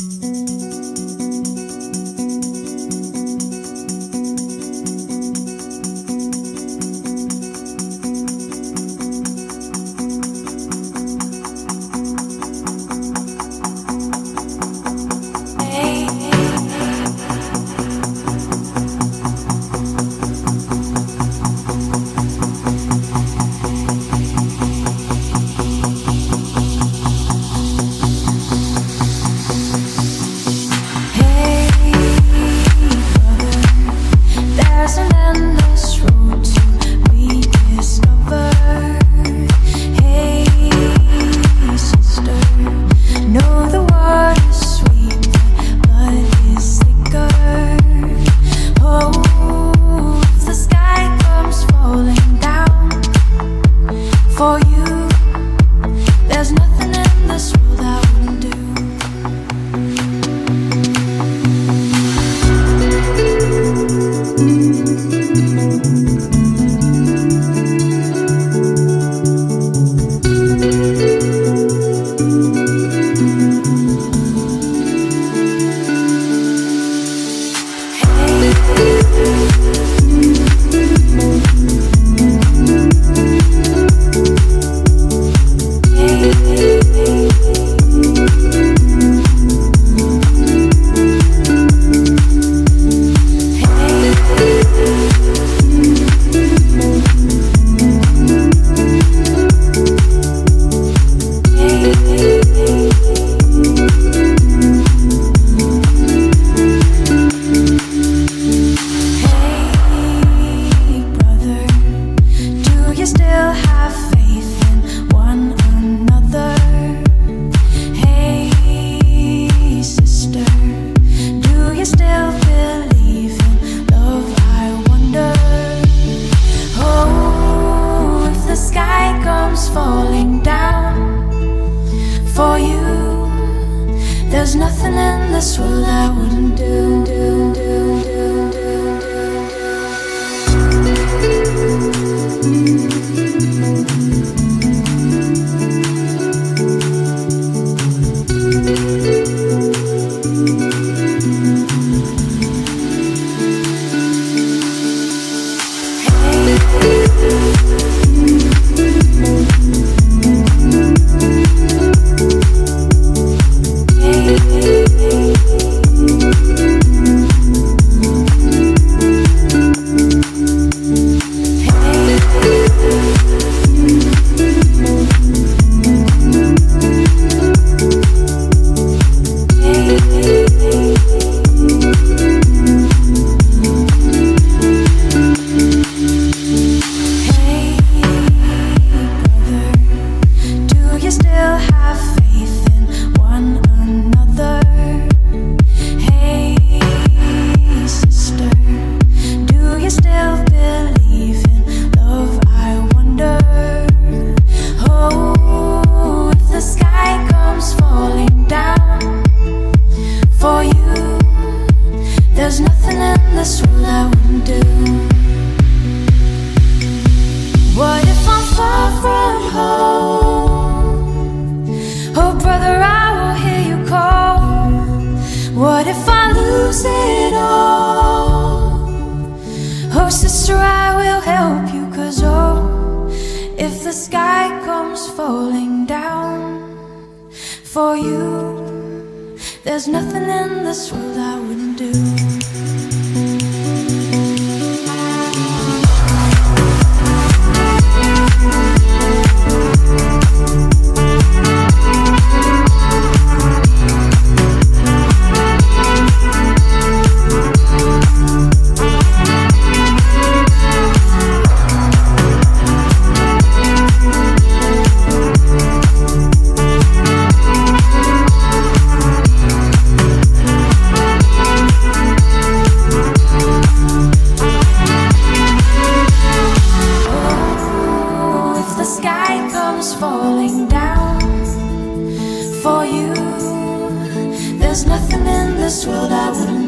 Música I would That's what I wouldn't do. What if I'm far from home? Oh, brother, I will hear you call. What if I lose it all? Oh, sister, I will help you, cause oh, if the sky comes falling down for you, there's nothing in this world I wouldn't do. this world I wouldn't